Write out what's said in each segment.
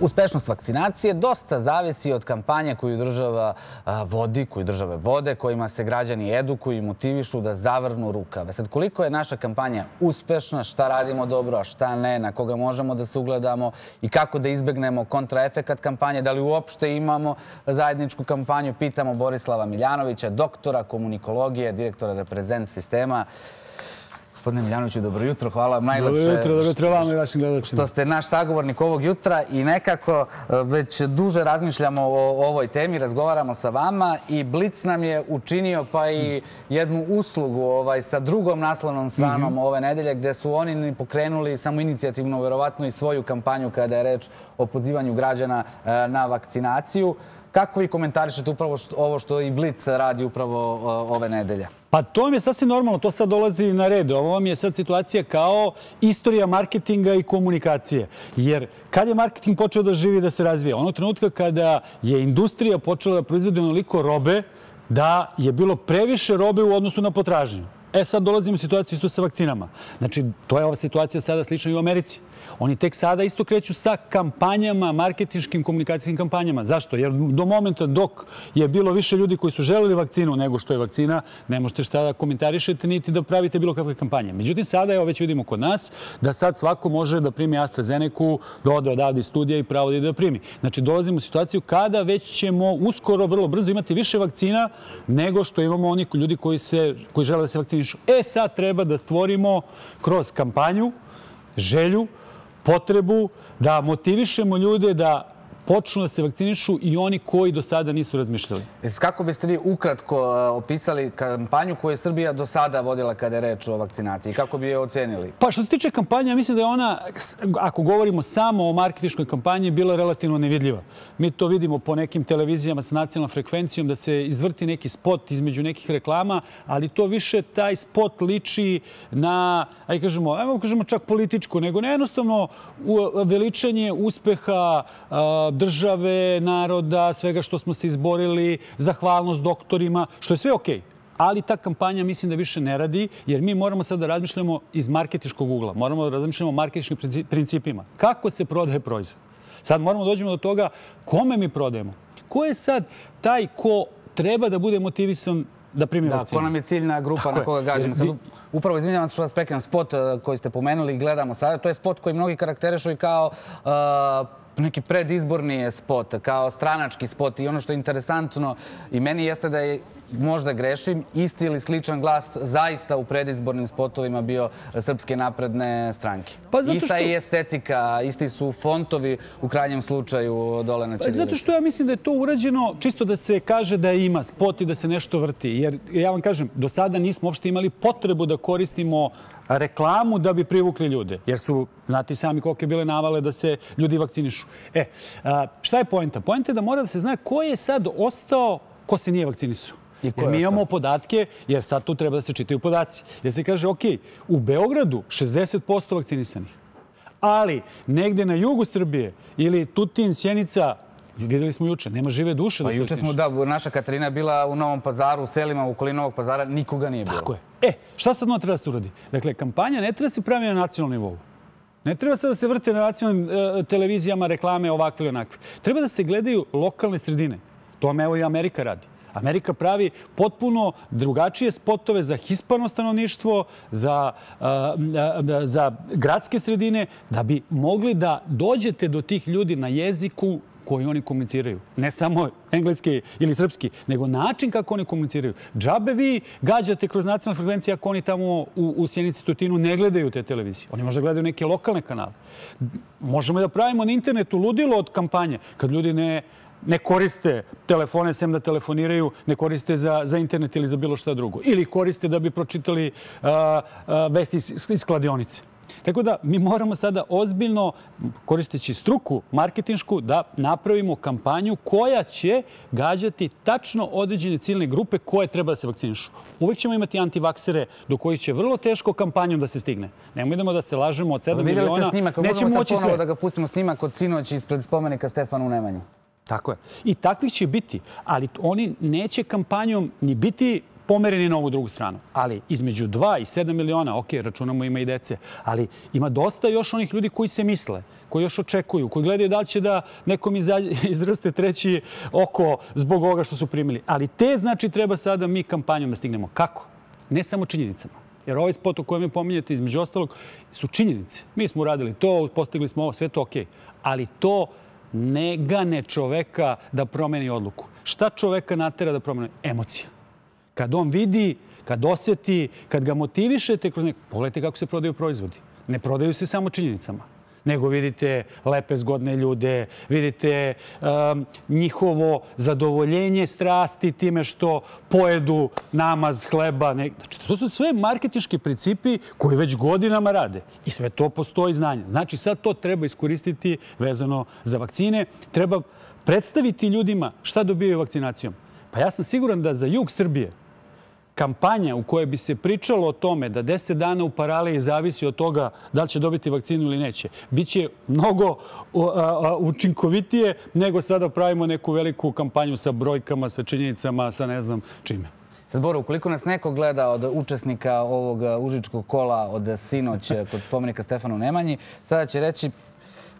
Uspešnost vakcinacije dosta zavisi od kampanja koju država vodi, koju države vode, kojima se građani edukuju i motivišu da zavrnu rukave. Sad, koliko je naša kampanja uspešna, šta radimo dobro, a šta ne, na koga možemo da se ugledamo i kako da izbegnemo kontraefekat kampanje, da li uopšte imamo zajedničku kampanju, pitamo Borislava Miljanovića, doktora komunikologije, direktora reprezent sistema. Gospodine Miljanoviću, dobro jutro. Hvala vam najlepše. Dobro jutro, dobro jutro vam i vašim gledacima. Što ste naš sagovornik ovog jutra i nekako e, već duže razmišljamo o ovoj temi, razgovaramo sa vama i Blic nam je učinio pa i jednu uslugu ovaj, sa drugom naslovnom stranom mhm. ove nedelje gde su oni pokrenuli samo inicijativno, verovatno i svoju kampanju kada je reč o pozivanju građana e, na vakcinaciju. Kako vi komentarišete upravo ovo što i Blitz radi upravo ove nedelje? Pa to vam je sasvim normalno, to sad dolazi na red. Ovo vam je sad situacija kao istorija marketinga i komunikacije. Jer kad je marketing počeo da živi da se razvija? Ono trenutka kada je industrija počela da proizvode onoliko robe, da je bilo previše robe u odnosu na potražnju. E sad dolazimo u situaciju isto sa vakcinama. Znači, to je ova situacija sada slična i u Americi. Oni tek sada isto kreću sa kampanjama, marketinškim komunikacijskim kampanjama. Zašto? Jer do momenta dok je bilo više ljudi koji su želeli vakcinu nego što je vakcina, ne možete šta da komentarišete niti da pravite bilo kakve kampanje. Međutim, sada, evo već vidimo kod nas, da sad svako može da primi AstraZeneca, da ode odavde iz studija i pravo da ide da primi. Znači, dolazimo u situaciju kada već ćemo uskoro, vrlo brzo imati više vakcina nego što imamo oni ljudi koji, se, koji žele da se vakcinišu. E, sad treba da stvorimo kroz kampanju želju potrebu da motivišemo ljude da počnu da se vakcinišu i oni koji do sada nisu razmišljali. Kako biste vi ukratko e, opisali kampanju koju je Srbija do sada vodila kada je reč o vakcinaciji? Kako bi je ocenili? Pa što se tiče kampanja, mislim da je ona, ako govorimo samo o marketičkoj kampanji, bila relativno nevidljiva. Mi to vidimo po nekim televizijama sa nacionalnom frekvencijom, da se izvrti neki spot između nekih reklama, ali to više taj spot liči na, aj kažemo, ajmo kažemo čak političko, nego ne jednostavno veličanje uspeha države, naroda, svega što smo se izborili, zahvalnost doktorima, što je sve okej. Ali ta kampanja mislim da više ne radi, jer mi moramo sad da razmišljamo iz marketičkog ugla. Moramo da razmišljamo o marketičkim principima. Kako se prodaje proizvod? Sad moramo da dođemo do toga kome mi prodajemo. Ko je sad taj ko treba da bude motivisan da primi vakcinu? Da, ko nam je ciljna grupa na koga gađamo. Sad, upravo izvinjavam se što vas prekam spot eh, koji ste pomenuli i gledamo sada. To je spot koji mnogi karakterišu i kao uh, neki predizborni spot, kao stranački spot. I ono što je interesantno i meni jeste da je možda grešim, isti ili sličan glas zaista u predizbornim spotovima bio Srpske napredne stranke. Pa Ista je estetika, isti su fontovi u krajnjem slučaju dole na Čirilici. Pa zato što ja mislim da je to urađeno čisto da se kaže da ima spot i da se nešto vrti. Jer ja vam kažem, do sada nismo uopšte imali potrebu da koristimo reklamu da bi privukli ljude. Jer su, znati sami koliko je bile navale da se ljudi vakcinišu. E, šta je pojenta? Pojenta je da mora da se zna ko je sad ostao ko se nije vakcinisao. Jer mi imamo podatke, jer sad tu treba da se čitaju podaci. Jer se kaže, ok, u Beogradu 60% vakcinisanih. Ali negde na jugu Srbije ili Tutin, Sjenica, videli smo juče, nema žive duše da pa se Juče smo, da, naša Katarina bila u Novom pazaru, u selima, u okolini Novog pazara, nikoga nije bilo. Tako je. E, šta sad ono treba da se uradi? Dakle, kampanja ne treba se pravi na nacionalnom nivou. Ne treba se da se vrte na nacionalnim e, televizijama reklame ovakve ili onakve. Treba da se gledaju lokalne sredine. To vam evo i Amerika radi. Amerika pravi potpuno drugačije spotove za hispano stanovništvo, za, za gradske sredine, da bi mogli da dođete do tih ljudi na jeziku koji oni komuniciraju. Ne samo engleski ili srpski, nego način kako oni komuniciraju. Džabe vi gađate kroz nacionalne frekvencije ako oni tamo u, u Sjenici Tutinu ne gledaju te televizije. Oni možda gledaju neke lokalne kanale. Možemo da pravimo na internetu ludilo od kampanje kad ljudi ne, ne koriste telefone, sem da telefoniraju, ne koriste za, za internet ili za bilo šta drugo. Ili koriste da bi pročitali uh, uh, vesti iz, iz kladionice. Tako da mi moramo sada ozbiljno, koristeći struku marketinšku, da napravimo kampanju koja će gađati tačno određene ciljne grupe koje treba da se vakcinišu. Uvijek ćemo imati antivaksere do kojih će vrlo teško kampanjom da se stigne. Nemo idemo da se lažemo od 7 miliona. Vidjeli ste snimak, možemo sad ponovo da ga pustimo snimak od sinoć ispred spomenika Stefanu Nemanju. Tako je. I takvih će biti, ali oni neće kampanjom ni biti pomereni na ovu drugu stranu. Ali između 2 i 7 miliona, ok, računamo ima i dece, ali ima dosta još onih ljudi koji se misle, koji još očekuju, koji gledaju da li će da nekom izraste treći oko zbog ovoga što su primili. Ali te znači treba sada mi kampanjom da stignemo. Kako? Ne samo činjenicama. Jer ovaj spot o kojem mi pominjate između ostalog su činjenice. Mi smo uradili to, postigli smo ovo, sve to okej. Ali to ne gane čoveka da promeni odluku. Šta čoveka natera da promeni? Emocija. Kad on vidi, kad osjeti, kad ga motivišete, kroz nek... pogledajte kako se prodaju proizvodi. Ne prodaju se samo činjenicama nego vidite lepe, zgodne ljude, vidite um, njihovo zadovoljenje strasti time što pojedu namaz hleba. Ne... Znači, to su sve marketinški principi koji već godinama rade. I sve to postoji znanje. Znači, sad to treba iskoristiti vezano za vakcine. Treba predstaviti ljudima šta dobijaju vakcinacijom. Pa ja sam siguran da za jug Srbije kampanja u kojoj bi se pričalo o tome da 10 dana u paraleji zavisi od toga da li će dobiti vakcinu ili neće, bit će mnogo učinkovitije nego sada pravimo neku veliku kampanju sa brojkama, sa činjenicama, sa ne znam čime. Sad, Boro, ukoliko nas neko gleda od učesnika ovog užičkog kola od sinoć kod spomenika Stefanu Nemanji, sada će reći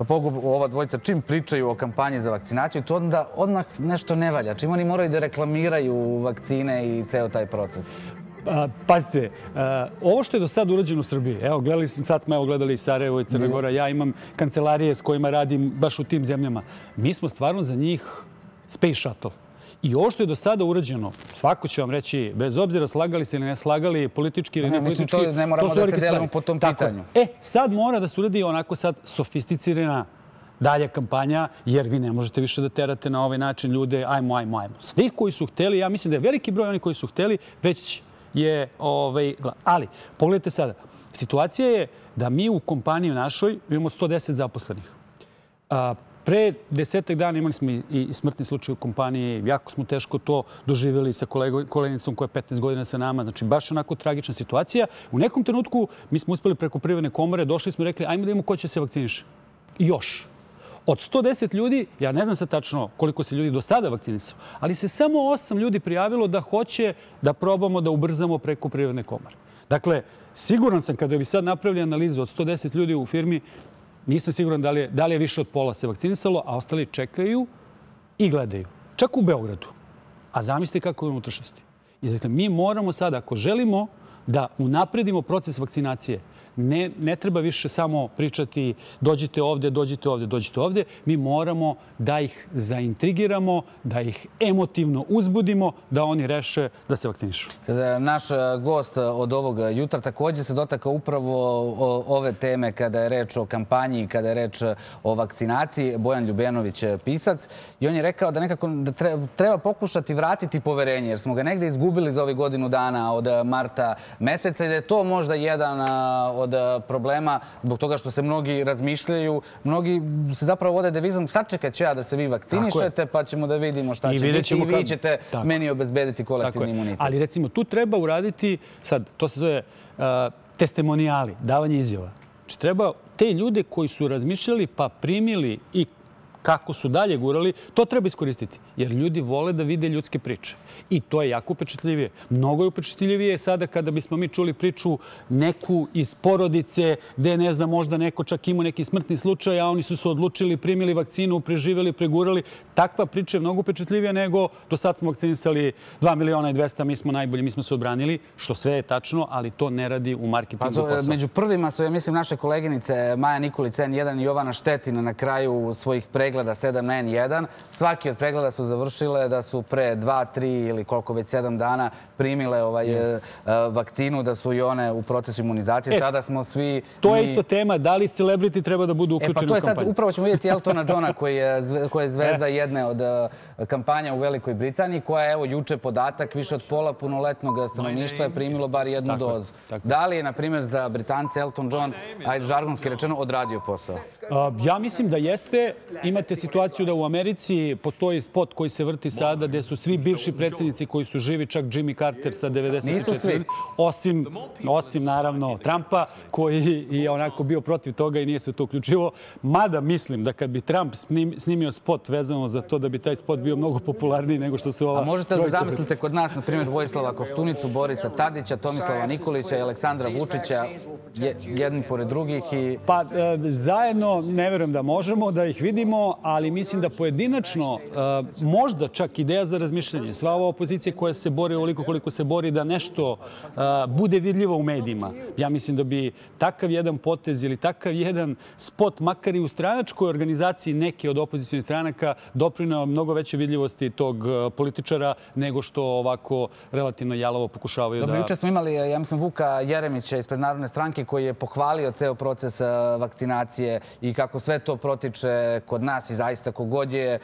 pa pogu ova dvojica čim pričaju o kampanji za vakcinaciju, to onda odmah nešto ne valja. Čim oni moraju da reklamiraju vakcine i ceo taj proces? Pazite, ovo što je do sad urađeno u Srbiji, evo, gledali, sad smo evo gledali i Sarajevo i Crnogora, ja imam kancelarije s kojima radim baš u tim zemljama. Mi smo stvarno za njih space shuttle. I ovo što je do sada urađeno, svako će vam reći, bez obzira slagali se ili ne slagali, politički ili ne politički, to ne moramo da se delimo po tom pitanju. E, sad mora da se uradi onako sad sofisticirana dalja kampanja, jer vi ne možete više da terate na ovaj način ljude, ajmo, ajmo, ajmo. Svi koji su hteli, ja mislim da je veliki broj oni koji su hteli, već je... Ovaj, ali, pogledajte sada, situacija je da mi u kompaniji našoj imamo 110 zaposlenih. Pre desetak dana imali smo i smrtni slučaj u kompaniji. Jako smo teško to doživjeli sa kolenicom koja je 15 godina sa nama. Znači, baš onako tragična situacija. U nekom trenutku mi smo uspeli preko privredne komore, došli smo i rekli, ajmo da imamo ko će se vakciniše. I još. Od 110 ljudi, ja ne znam sad tačno koliko se ljudi do sada vakcinisao, ali se samo 8 ljudi prijavilo da hoće da probamo da ubrzamo preko privredne komore. Dakle, siguran sam kada bi sad napravili analizu od 110 ljudi u firmi, Nisam siguran da li, je, da li je više od pola se vakcinisalo, a ostali čekaju i gledaju. Čak u Beogradu. A zamislite kako je unutrašnosti. I dakle, mi moramo sada, ako želimo da unapredimo proces vakcinacije, ne, ne treba više samo pričati dođite ovdje, dođite ovdje, dođite ovdje. Mi moramo da ih zaintrigiramo, da ih emotivno uzbudimo, da oni reše da se vakcinišu. Sada, naš e, gost e, od ovog jutra također se dotaka upravo ove teme kada je reč o kampanji, kada je reč e, o vakcinaciji. Bojan Ljubenović, pisac. I on je rekao da nekako da treba pokušati vratiti poverenje, jer smo ga negde izgubili za ovih godinu dana od marta meseca i da je to možda jedan od eh, problema zbog toga što se mnogi razmišljaju. Mnogi se zapravo vode devizom sačekat će ja da se vi vakcinišete pa ćemo da vidimo šta će biti i vi ćete meni obezbediti kolektivni imunitet. Ali recimo tu treba uraditi, sad to se zove eh, testimonijali, davanje izjava. Znači treba te ljude koji su razmišljali pa primili i kako su dalje gurali, to treba iskoristiti. Jer ljudi vole da vide ljudske priče. I to je jako upečetljivije. Mnogo je upečetljivije sada kada bismo mi čuli priču neku iz porodice gde, ne znam, možda neko čak imao neki smrtni slučaj, a oni su se odlučili, primili vakcinu, preživjeli, pregurali. Takva priča je mnogo upečetljivija nego do sad smo vakcinisali 2 miliona i 200, mi smo najbolji, mi smo se odbranili, što sve je tačno, ali to ne radi u marketingu pa posao. Među prvima su, ja mislim, naše koleginice Maja Nikolić, N1 i Jovana Štetina na kraju svojih pregleda 7 na N1. Svaki od pregleda su završile da su pre 2, 3 ili koliko već 7 dana primile ovaj e, e, vakcinu, da su i one u procesu imunizacije. E, Sada smo svi... To je isto tema, da li celebrity treba da budu uključeni u kampanju? E pa to je sad, upravo ćemo vidjeti Eltona Johna koji je, koji je zvezda jedne od kampanja u Velikoj Britaniji, koja je evo juče podatak, više od pola punoletnog stanovništva je primilo bar jednu dozu. Da li je, na primjer, za Britance Elton John, ajde žargonski rečeno, odradio posao? Ja mislim da jeste. Ima imate situaciju da u Americi postoji spot koji se vrti sada gde su svi bivši predsjednici koji su živi, čak Jimmy Carter sa 90. Nisu svi. Osim, osim naravno Trumpa koji je onako bio protiv toga i nije se to uključivo. Mada mislim da kad bi Trump snimio spot vezano za to da bi taj spot bio mnogo popularniji nego što su ova... A možete da zamislite kod nas, na primjer, Vojislava Koštunicu, Borisa Tadića, Tomislava Nikolića i Aleksandra Vučića, jedni pored drugih i... Pa e, zajedno ne verujem da možemo da ih vidimo, ali mislim da pojedinačno e, možda čak ideja za razmišljanje. Sva ova opozicija koja se bori ovoliko koliko se bori da nešto e, bude vidljivo u medijima. Ja mislim da bi takav jedan potez ili takav jedan spot, makar i u stranačkoj organizaciji neke od opozicijnih stranaka, doprinao mnogo veće vidljivosti tog političara nego što ovako relativno jalovo pokušavaju da... Dobro, juče smo imali, ja mislim, Vuka Jeremića ispred Narodne stranke koji je pohvalio ceo proces vakcinacije i kako sve to protiče kod nas i zaista kogod je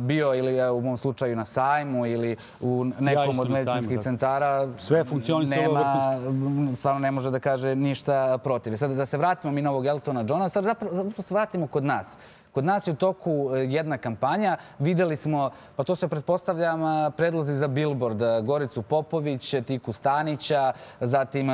bio ili u mom slučaju na sajmu ili u nekom od medicinskih centara. Sve funkcionisalo vrhunski. Stvarno ne može da kaže ništa protiv. Sada da se vratimo mi novog Eltona Johna, sad zapravo se vratimo kod nas. Kod nas je u toku jedna kampanja. Videli smo, pa to se pretpostavljam, predlozi za Billboard. Goricu Popović, Tiku Stanića, zatim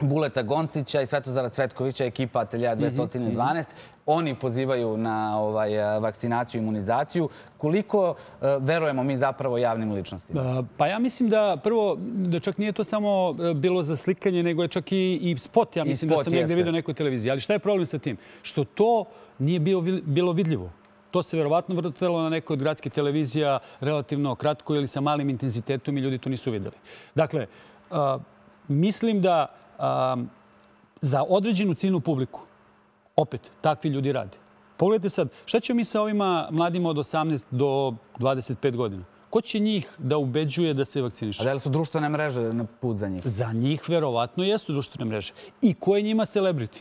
Buleta Goncića i Svetozara Cvetkovića, ekipa Atelja 212. Oni pozivaju na ovaj, vakcinaciju i imunizaciju. Koliko verujemo mi zapravo javnim ličnostima? Pa ja mislim da prvo, da čak nije to samo bilo za slikanje, nego je čak i, i spot. Ja mislim da sam negdje vidio nekoj televiziji. Ali šta je problem sa tim? Što to nije bilo, bilo vidljivo. To se verovatno vrtelo na nekoj od gradskih televizija relativno kratko ili sa malim intenzitetom i ljudi to nisu videli. Dakle, mislim da za određenu cijenu publiku, opet, takvi ljudi rade. Pogledajte sad, šta ćemo mi sa ovima mladima od 18 do 25 godina? Ko će njih da ubeđuje da se vakciniše? A da li su društvene mreže na put za njih? Za njih verovatno jesu društvene mreže. I ko je njima celebrity?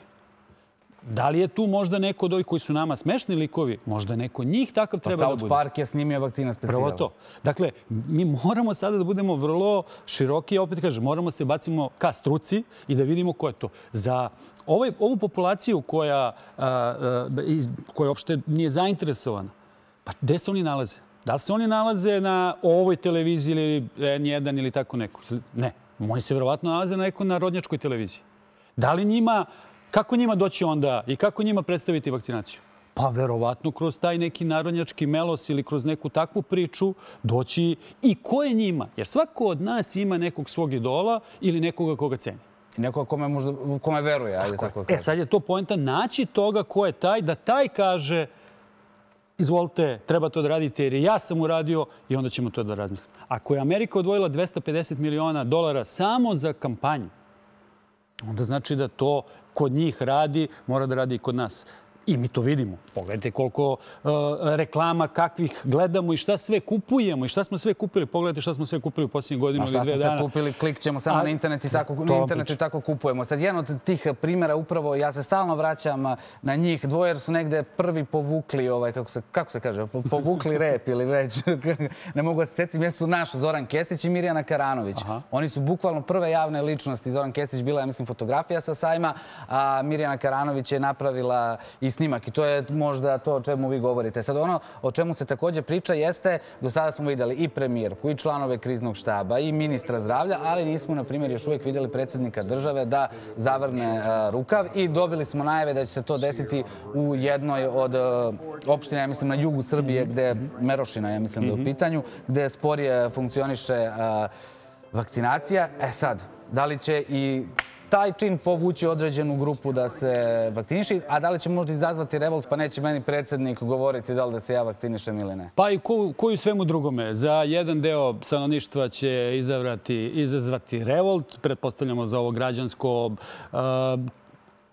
Da li je tu možda neko od ovih koji su nama smešni likovi? Možda neko njih takav treba da bude. South Park je snimio vakcina specijalno. Prvo to. Dakle, mi moramo sada da budemo vrlo široki, opet kažem, moramo se bacimo ka struci i da vidimo ko je to. Za ovaj, ovu populaciju koja, koja uopšte nije zainteresovana, pa gde se oni nalaze? Da se oni nalaze na ovoj televiziji ili N1 ili tako neko? Ne. Oni se verovatno nalaze na nekoj narodnjačkoj televiziji. Da li njima Kako njima doći onda i kako njima predstaviti vakcinaciju? Pa verovatno kroz taj neki narodnjački melos ili kroz neku takvu priču doći i ko je njima? Jer svako od nas ima nekog svog idola ili nekoga koga ceni. I nekoga kome, možda, kome veruje, ajde tako, tako E sad je to poenta naći toga ko je taj, da taj kaže izvolite, treba to da radite jer ja sam uradio i onda ćemo to da razmislimo. Ako je Amerika odvojila 250 miliona dolara samo za kampanju, onda znači da to kod njih radi, mora da radi i kod nas. I mi to vidimo. Pogledajte koliko uh, reklama kakvih gledamo i šta sve kupujemo i šta smo sve kupili. Pogledajte šta smo sve kupili u posljednjih godinu ili dve dana. Šta smo sve kupili, klik ćemo samo na internet i tako, na internetu i tako kupujemo. Sad, jedan od tih primjera, upravo ja se stalno vraćam na njih. Dvoje su negde prvi povukli, ovaj, kako, se, kako se kaže, povukli rep ili već, ne mogu se setiti, mjesto su naš Zoran Kesić i Mirjana Karanović. Aha. Oni su bukvalno prve javne ličnosti. Zoran Kesić bila, ja mislim, fotografija sa sajma, a Mirjana Karanović je napravila i snimak. I to je možda to o čemu vi govorite. Sad ono o čemu se također priča jeste, do sada smo videli i premijerku, i članove kriznog štaba, i ministra zdravlja, ali nismo, na primjer, još uvijek videli predsjednika države da zavrne rukav i dobili smo najave da će se to desiti u jednoj od opština, ja mislim, na jugu Srbije, gde Merošina, ja mislim, da je u mhm. pitanju, gde sporije funkcioniše vakcinacija. E sad, da li će i taj čin povući određenu grupu da se vakciniši, a da li će možda izazvati revolt pa neće meni predsjednik govoriti da li da se ja vakcinišem ili ne? Pa i koju svemu drugome. Za jedan deo stanovništva će izazvati revolt, pretpostavljamo za ovo građansko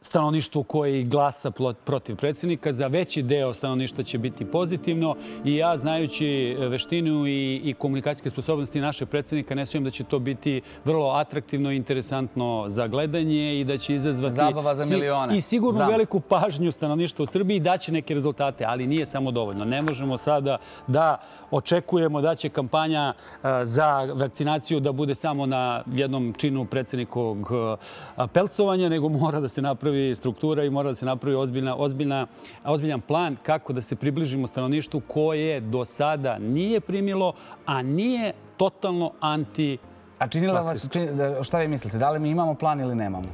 stanovništvo koje glasa protiv predsjednika. Za veći deo stanovništva će biti pozitivno i ja, znajući veštinu i komunikacijske sposobnosti naše predsjednika, ne sujem da će to biti vrlo atraktivno i interesantno za gledanje i da će izazvati... Zabava za milione. I sigurno veliku pažnju stanovništva u Srbiji da će neke rezultate, ali nije samo dovoljno. Ne možemo sada da očekujemo da će kampanja za vakcinaciju da bude samo na jednom činu predsjednikovog pelcovanja, nego mora da se napravi napravi struktura i mora da se napravi ozbiljna, ozbiljna, ozbiljan plan kako da se približimo stanovništvu koje do sada nije primilo, a nije totalno anti A činila vas, šta vi mislite, da li mi imamo plan ili nemamo?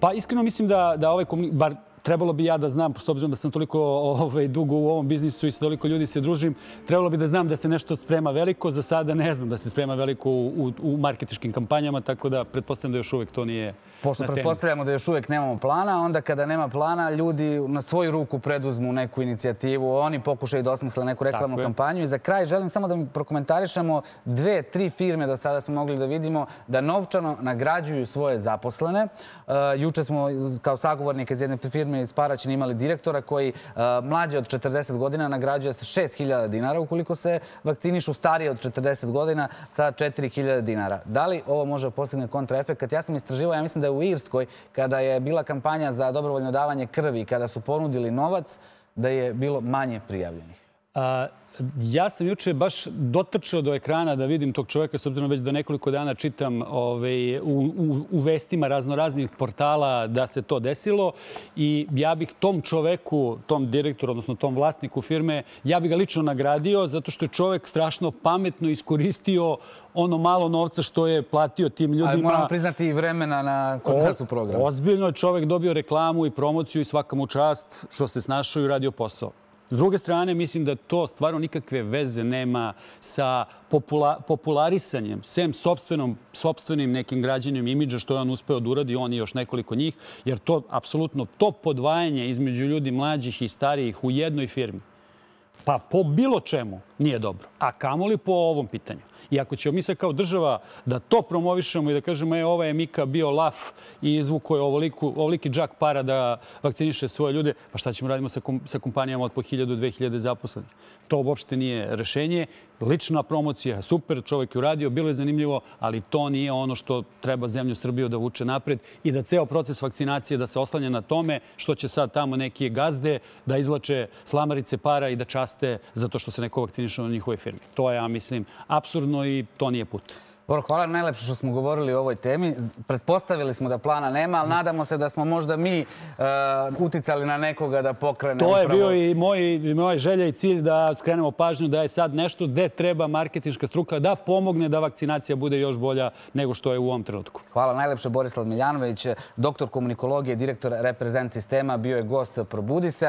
Pa iskreno mislim da, da ovaj komunik, bar trebalo bi ja da znam, s obzirom da sam toliko ovaj, dugo u ovom biznisu i sa toliko ljudi se družim, trebalo bi da znam da se nešto sprema veliko. Za sada ne znam da se sprema veliko u, u marketičkim kampanjama, tako da pretpostavljam da još uvek to nije Pošto pretpostavljamo da još uvek nemamo plana, onda kada nema plana, ljudi na svoju ruku preduzmu neku inicijativu, oni pokušaju da osmisle neku reklamnu kampanju. I za kraj želim samo da mi prokomentarišemo dve, tri firme da sada smo mogli da vidimo da novčano nagrađuju svoje zaposlene. Uh, juče smo kao sagovornik iz jedne firme firme iz Paraćina imali direktora koji eh, mlađe od 40 godina nagrađuje sa 6.000 dinara ukoliko se vakcinišu starije od 40 godina sa 4.000 dinara. Da li ovo može postigne kontraefekat? Ja sam istraživao, ja mislim da je u Irskoj, kada je bila kampanja za dobrovoljno davanje krvi, kada su ponudili novac, da je bilo manje prijavljenih. Ja sam juče baš dotrčao do ekrana da vidim tog čoveka, s obzirom već da nekoliko dana čitam ovaj, u, u, u vestima raznoraznih portala da se to desilo. I ja bih tom čoveku, tom direktoru, odnosno tom vlasniku firme, ja bih ga lično nagradio zato što je čovek strašno pametno iskoristio ono malo novca što je platio tim ljudima. Ali moramo priznati i vremena na kod nas programu. Ozbiljno je čovek dobio reklamu i promociju i svaka mu čast što se snašao i radio posao. S druge strane, mislim da to stvarno nikakve veze nema sa popularisanjem, sem sobstvenim nekim građanjem imidža što je on uspeo da uradi, on i još nekoliko njih, jer to, apsolutno, to podvajanje između ljudi mlađih i starijih u jednoj firmi, pa po bilo čemu nije dobro. A kamoli po ovom pitanju. I ako ćemo mi se kao država da to promovišemo i da kažemo e, je ova je Mika bio laf i izvuko je ovoliku, ovoliki džak para da vakciniše svoje ljude, pa šta ćemo radimo sa, kom, sa kompanijama od po 1000-2000 zaposlenih? To uopšte nije rešenje. Lična promocija, super, čovjek je uradio, bilo je zanimljivo, ali to nije ono što treba zemlju Srbiju da vuče napred i da ceo proces vakcinacije da se oslanja na tome što će sad tamo neke gazde da izlače slamarice para i da časte zato što se neko vakciniše u njihove firme. To je, ja mislim, absurdno i to nije put. Boro, hvala najlepše što smo govorili o ovoj temi. Pretpostavili smo da plana nema, ali nadamo se da smo možda mi uh, uticali na nekoga da pokrene. To je bio i moj, moj želja i cilj da skrenemo pažnju da je sad nešto gde treba marketinška struka da pomogne da vakcinacija bude još bolja nego što je u ovom trenutku. Hvala najlepše Borislav Miljanović, doktor komunikologije, direktor reprezent sistema, bio je gost Probudi se.